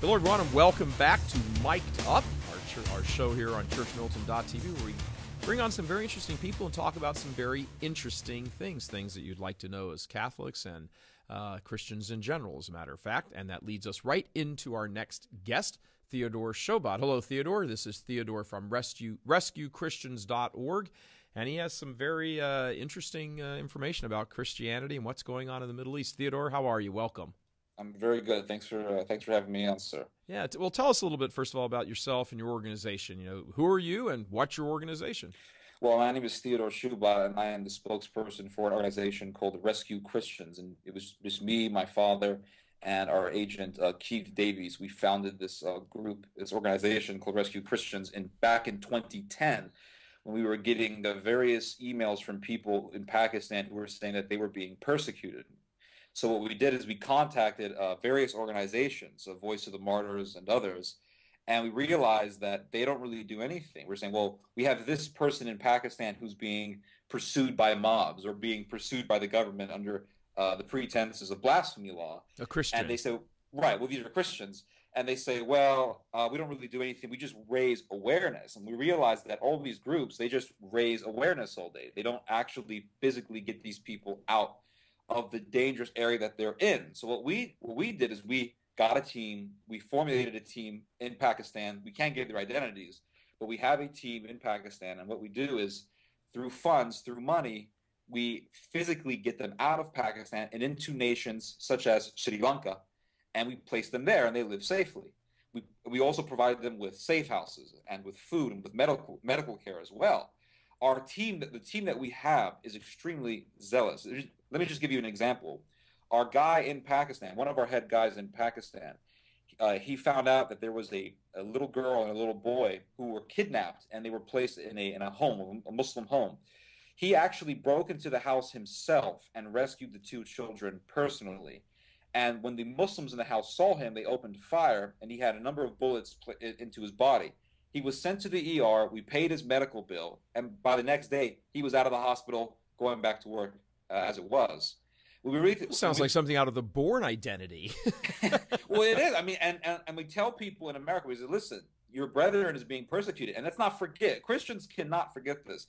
The Lord want and welcome back to Mic'd Up, our, our show here on churchmilitant.tv, where we bring on some very interesting people and talk about some very interesting things, things that you'd like to know as Catholics and uh, Christians in general, as a matter of fact. And that leads us right into our next guest, Theodore Shoebat. Hello, Theodore. This is Theodore from Rescue, RescueChristians.org. And he has some very uh, interesting uh, information about Christianity and what's going on in the Middle East. Theodore, how are you? Welcome. I'm very good. Thanks for uh, thanks for having me on, sir. Yeah. T- well, tell us a little bit first of all about yourself and your organization. You know, who are you and what's your organization? Well, my name is Theodore Shoebat, and I am the spokesperson for an organization called Rescue Christians. And it was just me, my father, and our agent uh, Keith Davies. We founded this uh, group, this organization called Rescue Christians, in back in 2010 when we were getting the various emails from people in Pakistan who were saying that they were being persecuted. So what we did is we contacted uh, various organizations, a Voice of the Martyrs and others, and we realized that they don't really do anything. We're saying, well, we have this person in Pakistan who's being pursued by mobs or being pursued by the government under uh, the pretenses of blasphemy law. A Christian. And they say, right, well, these are Christians. And they say, well, uh, we don't really do anything. We just raise awareness. And we realize that all these groups, they just raise awareness all day. They don't actually physically get these people out of the dangerous area that they're in. So what we what we did is we got a team, we formulated a team in Pakistan. We can't give their identities, but we have a team in Pakistan, and what we do is through funds, through money, we physically get them out of Pakistan and into nations such as Sri Lanka, and we place them there, and they live safely. We, we also provide them with safe houses and with food and with medical medical care as well. Our team, the team that we have, is extremely zealous. Let me just give you an example. Our guy in Pakistan, one of our head guys in Pakistan, uh, he found out that there was a, a little girl and a little boy who were kidnapped and they were placed in a, in a home, a Muslim home. He actually broke into the house himself and rescued the two children personally. And when the Muslims in the house saw him, they opened fire and he had a number of bullets pl- into his body. He was sent to the ER. We paid his medical bill. And by the next day, he was out of the hospital going back to work uh, as it was. We really, sounds we, like something out of the Bourne Identity. well, it is. I mean, and, and, and we tell people in America, we say, listen, your brethren is being persecuted. And let's not forget, Christians cannot forget this.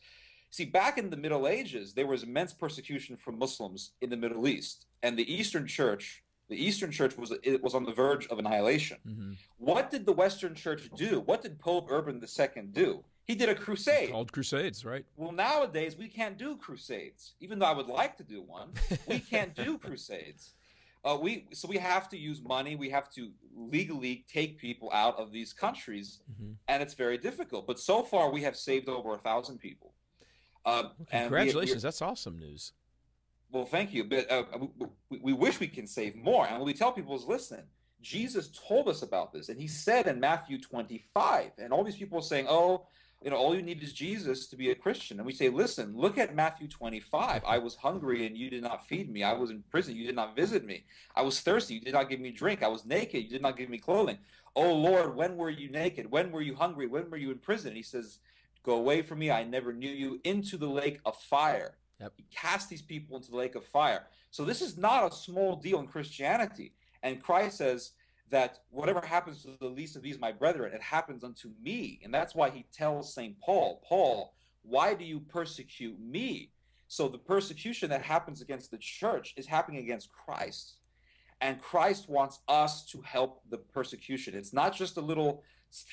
See, back in the Middle Ages, there was immense persecution from Muslims in the Middle East. And the Eastern Church, the Eastern Church was it was on the verge of annihilation. Mm-hmm. What did the Western Church do? What did Pope Urban II do? He did a crusade. Called Crusades, right? Well, nowadays we can't do crusades. Even though I would like to do one, we can't do crusades. Uh, we so we have to use money. We have to legally take people out of these countries, mm-hmm. and it's very difficult. But so far, we have saved over a thousand people. Uh, well, congratulations! We, That's awesome news. Well, thank you. But uh, we, we wish we can save more. And what we tell people is, listen, Jesus told us about this, and He said in Matthew 25, and all these people are saying, "Oh, you know, all you need is Jesus to be a Christian. And we say, listen, look at Matthew 25. I was hungry and you did not feed me. I was in prison. You did not visit me. I was thirsty. You did not give me drink. I was naked. You did not give me clothing. Oh Lord, when were you naked? When were you hungry? When were you in prison? And he says, go away from me. I never knew you into the lake of fire. Yep. He cast these people into the lake of fire. So this is not a small deal in Christianity. And Christ says, that whatever happens to the least of these, my brethren, it happens unto me. And that's why he tells St. Paul, Paul, why do you persecute me? So the persecution that happens against the church is happening against Christ. And Christ wants us to help the persecution. It's not just a little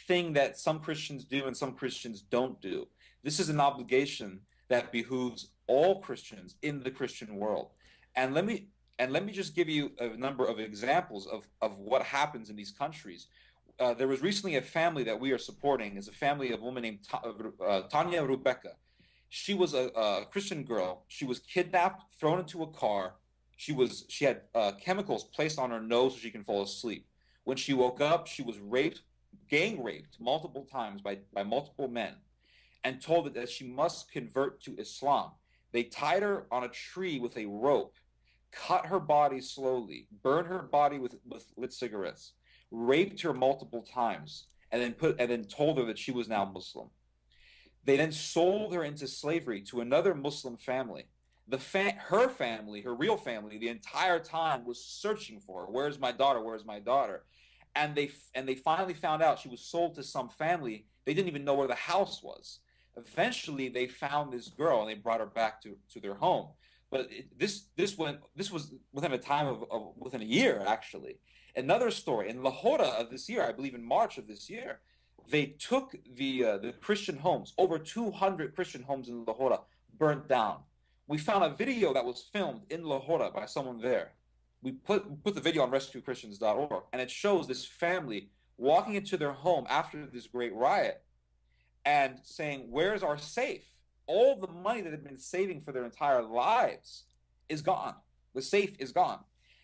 thing that some Christians do and some Christians don't do. This is an obligation that behooves all Christians in the Christian world. And let me and let me just give you a number of examples of, of what happens in these countries. Uh, there was recently a family that we are supporting. is a family of a woman named Ta- uh, Tanya Rubeka. She was a, a, Christian girl. She was kidnapped, thrown into a car. She was she had uh, chemicals placed on her nose so she can fall asleep. When she woke up, she was raped, gang raped multiple times by, by multiple men, and told that she must convert to Islam. They tied her on a tree with a rope cut her body slowly, burned her body with, with lit cigarettes, raped her multiple times, and then put and then told her that she was now Muslim. They then sold her into slavery to another Muslim family. The fa- her family, her real family, the entire time was searching for her. Where's my daughter? Where's my daughter? and they and they finally found out she was sold to some family. They didn't even know where the house was. Eventually, they found this girl and they brought her back to, to their home. But it, this this went this was within a time of, of within a year actually. Another story in Lahore of this year, I believe in March of this year, they took the uh, the Christian homes, over 200 Christian homes in Lahore, burnt down. We found a video that was filmed in Lahore by someone there. We put put the video on rescuechristians.org, and it shows this family walking into their home after this great riot and saying, "Where's our safe?" All the money that they've been saving for their entire lives is gone. The safe is gone.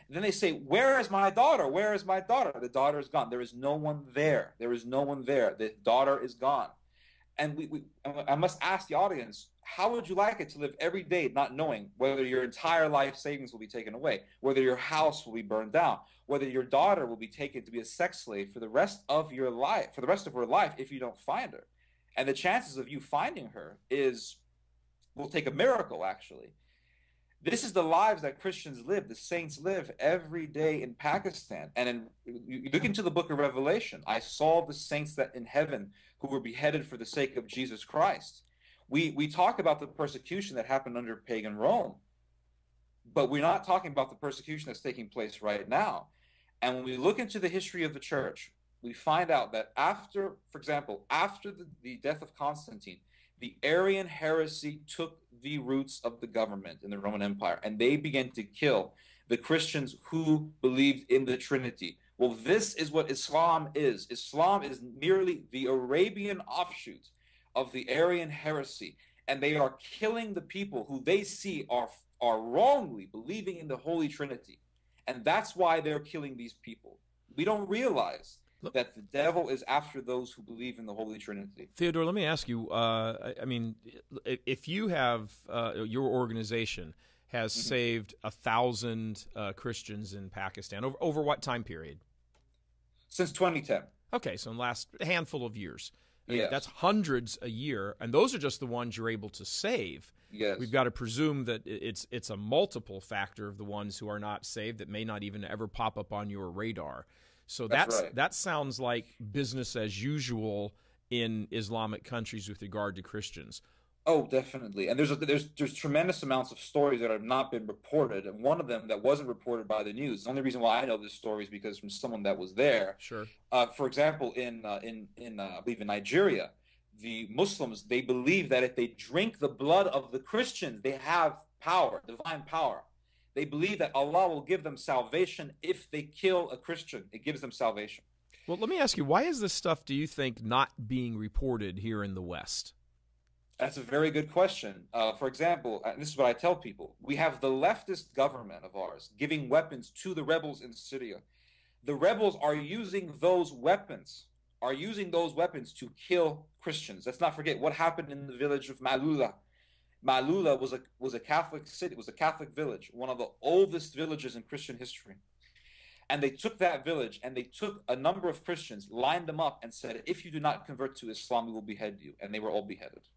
And then they say, Where is my daughter? Where is my daughter? The daughter is gone. There is no one there. There is no one there. The daughter is gone. And we, we, I must ask the audience, how would you like it to live every day not knowing whether your entire life savings will be taken away, whether your house will be burned down, whether your daughter will be taken to be a sex slave for the rest of your life, for the rest of her life if you don't find her? And the chances of you finding her is will take a miracle actually. This is the lives that Christians live, the saints live every day in Pakistan. And in, you look into the book of Revelation, I saw the saints that in heaven who were beheaded for the sake of Jesus Christ. We, we talk about the persecution that happened under pagan Rome, but we're not talking about the persecution that's taking place right now. And when we look into the history of the church, we find out that after, for example, after the, the death of Constantine, the Arian heresy took the roots of the government in the Roman Empire, and they began to kill the Christians who believed in the Trinity. Well, this is what Islam is. Islam is merely the Arabian offshoot of the Arian heresy, and they are killing the people who they see are are wrongly believing in the Holy Trinity, and that's why they're killing these people. We don't realize that the devil is after those who believe in the Holy Trinity. Theodore, let me ask you. Uh, I, I, mean, if you have uh, your organization has mm-hmm. saved a thousand uh, Christians in Pakistan over over what time period? Since 2010. Okay, so in the last handful of years. Yes. That's hundreds a year, and those are just the ones you're able to save. Yes. We've got to presume that it's it's a multiple factor of the ones who are not saved that may not even ever pop up on your radar. So that's, that's right. that sounds like business as usual in Islamic countries with regard to Christians. Oh, definitely. And there's a, there's there's tremendous amounts of stories that have not been reported, and one of them that wasn't reported by the news. The only reason why I know this story is because from someone that was there. Sure. Uh, for example, in uh, in in uh, I believe in Nigeria, the Muslims they believe that if they drink the blood of the Christians, they have power, divine power. They believe that Allah will give them salvation if they kill a Christian. It gives them salvation. Well, let me ask you, why is this stuff, do you think, not being reported here in the West? That's a very good question. Uh, for example, this is what I tell people we have the leftist government of ours giving weapons to the rebels in Syria. The rebels are using those weapons, are using those weapons to kill Christians. Let's not forget what happened in the village of Maaloula Maaloula was a was a Catholic city, was a Catholic village, one of the oldest villages in Christian history. And they took that village and they took a number of Christians, lined them up, and said, "If you do not convert to Islam, we will behead you." And they were all beheaded.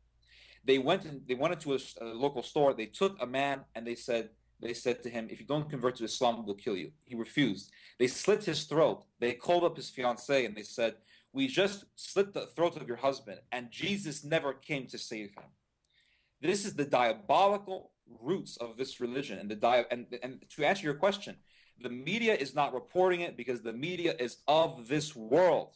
They went and they went into a, a local store. They took a man and they said, they said to him, "If you don't convert to Islam, we'll kill you." He refused. They slit his throat. They called up his fiancee and they said, "We just slit the throat of your husband, and Jesus never came to save him." This is the diabolical roots of this religion. And the di- and, and to answer your question, the media is not reporting it because the media is of this world.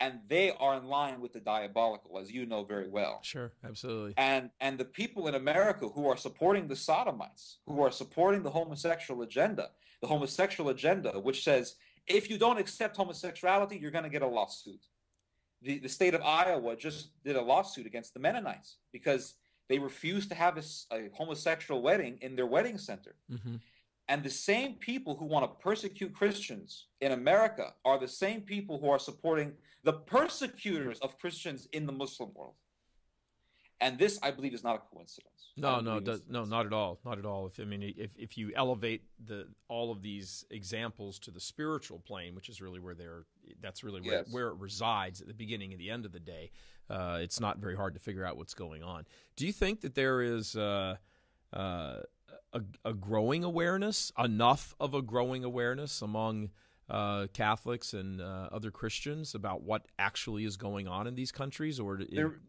And they are in line with the diabolical, as you know very well. Sure, absolutely. And and the people in America who are supporting the sodomites, who are supporting the homosexual agenda, the homosexual agenda, which says if you don't accept homosexuality, you're going to get a lawsuit the, the state of Iowa just did a lawsuit against the Mennonites because they refused to have a, a homosexual wedding in their wedding center. Mm-hmm. And the same people who want to persecute Christians in America are the same people who are supporting the persecutors of Christians in the Muslim world. And this, I believe, is not a coincidence. No, no, does, no, not at all, not at all. If I mean, if if you elevate the all of these examples to the spiritual plane, which is really where they're, that's really where, yes. where it resides at the beginning and the end of the day. Uh, it's not very hard to figure out what's going on. Do you think that there is uh, uh, a, a growing awareness, enough of a growing awareness among uh, Catholics and uh, other Christians about what actually is going on in these countries, or it, there,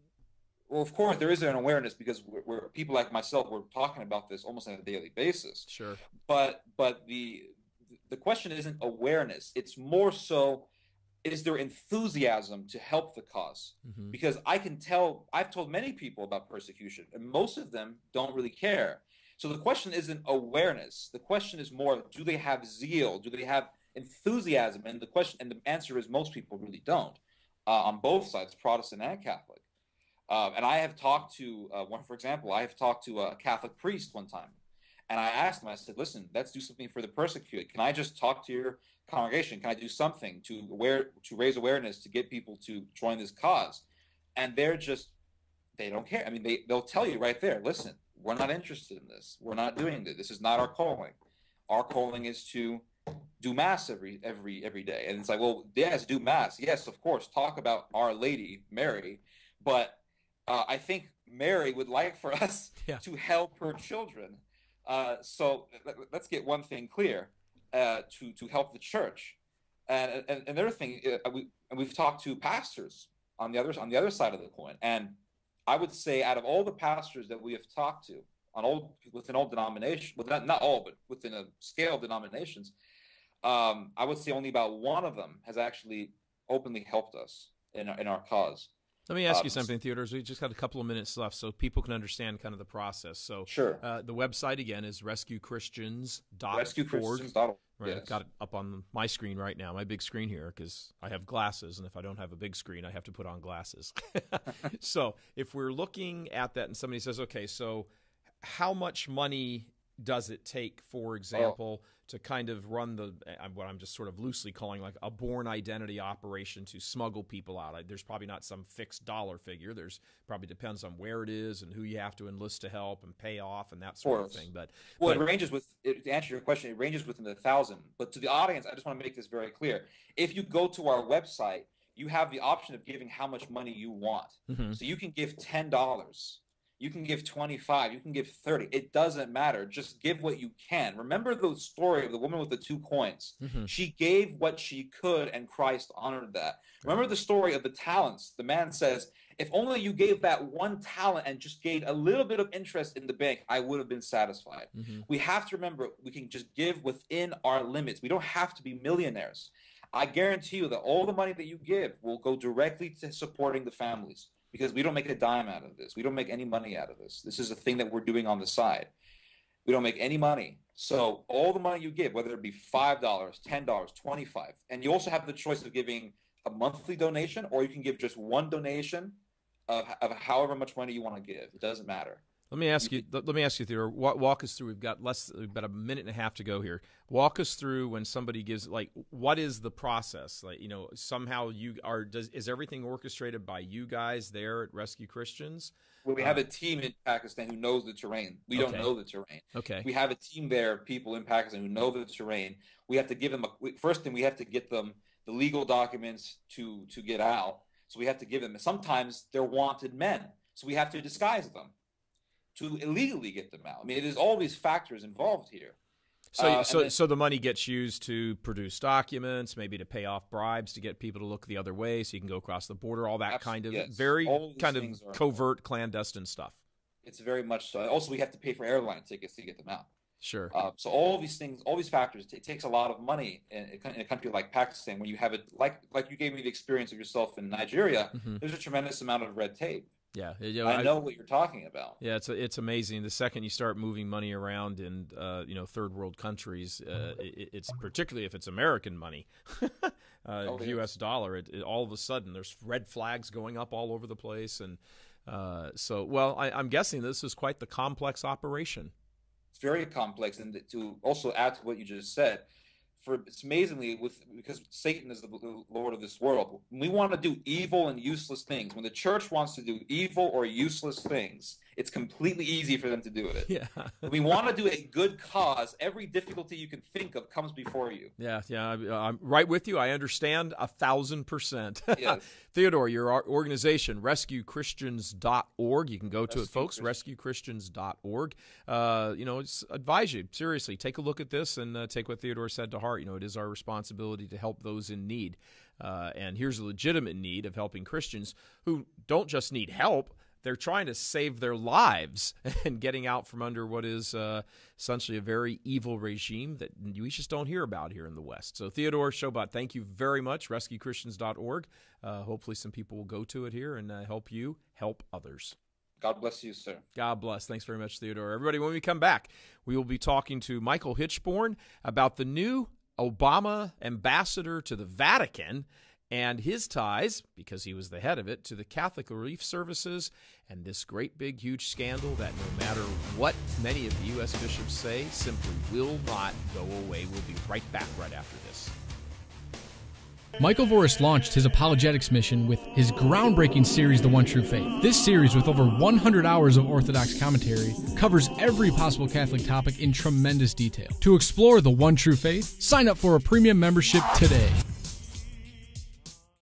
well, of course, there is an awareness because we're, we're, people like myself. We're talking about this almost on a daily basis. Sure. But but the the question isn't awareness. It's more so is there enthusiasm to help the because mm-hmm. Because I can tell, I've told many people about persecution, and most of them don't really care. So the question isn't awareness. The question is more, do they have zeal? Do they have enthusiasm? And the question, and the answer is most people really don't, uh, on both sides, Protestant and Catholic. Uh, and I have talked to uh, one, for example, I have talked to a Catholic priest one time, and I asked him, I said, "Listen, let's do something for the persecuted. Can I just talk to your congregation? Can I do something to aware to raise awareness to get people to join this cause?" And they're just they don't care. I mean, they they'll tell you right there, "Listen, we're not interested in this. We're not doing this. This is not our calling. Our calling is to do mass every every every day." And it's like, well, yes, do mass. Yes, of course. Talk about Our Lady Mary, but uh, I think Mary would like for us yeah. to help her children. Uh, so let, us get one thing clear: uh, to to help the church. And, and, another thing, uh, we, we've talked to pastors on the other on the other side of the coin, and I would say out of all the pastors that we have talked to on all within all denominations, well, not, not all, but within a scale of denominations, um, I would say only about one of them has actually openly helped us in our, in our cause. Let me ask um, you something, Theodore. We just got a couple of minutes left, so people can understand kind of the process. So, sure. Uh, the website again is rescuechristians.org. Rescuechristians.org. Right, yes. I've got it up on my screen right now, my big screen here, because I have glasses, and if I don't have a big screen, I have to put on glasses. so, if we're looking at that, and somebody says, "Okay, so how much money does it take, for oh. example, oh. to kind of run the what I'm just sort of loosely calling like a Bourne Identity operation to smuggle people out? There's probably not some fixed dollar figure. There's probably depends on where it is and who you have to enlist to help and pay off and that sort of, of thing. But well, but, it ranges with to answer your question. It ranges within the thousand. But to the audience, I just want to make this very clear. If you go to our website, you have the option of giving how much money you want. Mm-hmm. So you can give ten dollars you can give 25, you can give 30. It doesn't matter. Just give what you can. Remember the story of the woman with the two coins. Mm-hmm. She gave what she could, and Christ honored that. Remember the story of the talents. The man says, If only you gave that one talent and just gained a little bit of interest in the bank, I would have been satisfied. Mm-hmm. We have to remember we can just give within our limits. We don't have to be millionaires. I guarantee you that all the money that you give will go directly to supporting the families because we don't make a dime out of this. We don't make any money out of this. This is a thing that we're doing on the side. We don't make any money. So all the money you give, whether it be five dollars, ten dollars, twenty-five, and you also have the choice of giving a monthly donation, or you can give just one donation of, of however much money you want to give. It doesn't matter. Let me ask you. Let me ask you, Theodore. Walk us through. We've got less. We've got a minute and a half to go here. Walk us through when somebody gives. Like, what is the process? Like, you know, somehow you are. Does is everything orchestrated by you guys there at Rescue Christians? Well, we have uh, a team in Pakistan who knows the terrain. We okay. don't know the terrain. Okay. We have a team there, people in Pakistan who know the terrain. We have to give them a first thing. We have to get them the legal documents to to get out. So we have to give them. Sometimes they're wanted men, so we have to disguise them to illegally get them out. I mean, there's all these factors involved here. So, uh, so, then, so the money gets used to produce documents, maybe to pay off bribes to get people to look the other way, so you can go across the border. All that kind of yes, very kind of covert, clandestine stuff. It's very much so. Also, we have to pay for airline tickets to get them out. Sure. Uh, so all these things, all these factors, it takes a lot of money in, in, a country like Pakistan, when you have it like like you gave me the experience of yourself in Nigeria. Mm-hmm. There's a tremendous amount of red tape. Yeah, you know, I, I know what you're talking about. Yeah, it's it's amazing. The second you start moving money around in uh, you know third world countries, uh, it, it's particularly if it's American money, uh, oh, U.S. dollar. It, it, all of a sudden there's red flags going up all over the place, and uh, so well, I, I'm guessing this is quite the complex operation. It's very complex, and to also add to what you just said, for it's amazingly with because Satan is the lord of this world. We want to do evil and useless things, when the church wants to do evil or useless things, it's completely easy for them to do it. Yeah. we want to do a good cause. Every difficulty you can think of comes before you. Yeah, yeah, I'm right with you. I understand a thousand percent. Yes. Theodore, your organization, rescuechristians.org. You can go to Rescue it, folks, rescuechristians.org. Uh, you know, advise you, seriously, take a look at this and uh, take what Theodore said to heart. You know, it is our responsibility to help those in need. Uh, and here's a legitimate need of helping Christians who don't just need help, they're trying to save their lives and getting out from under what is uh, essentially a very evil regime that we just don't hear about here in the West. So, Theodore Shoebat, thank you very much. RescueChristians.org. Uh, hopefully, some people will go to it here and uh, help you help others. God bless you, sir. God bless. Thanks very much, Theodore. Everybody, when we come back, we will be talking to Michael Hichborn about the new Obama ambassador to the Vatican and his ties, because he was the head of it, to the Catholic Relief Services and this great big huge scandal that no matter what many of the U.S. bishops say, simply will not go away. We'll be right back right after this. Michael Voris launched his apologetics mission with his groundbreaking series, The One True Faith. This series, with over 100 hours of Orthodox commentary, covers every possible Catholic topic in tremendous detail. To explore the One True Faith, sign up for a premium membership today.